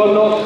te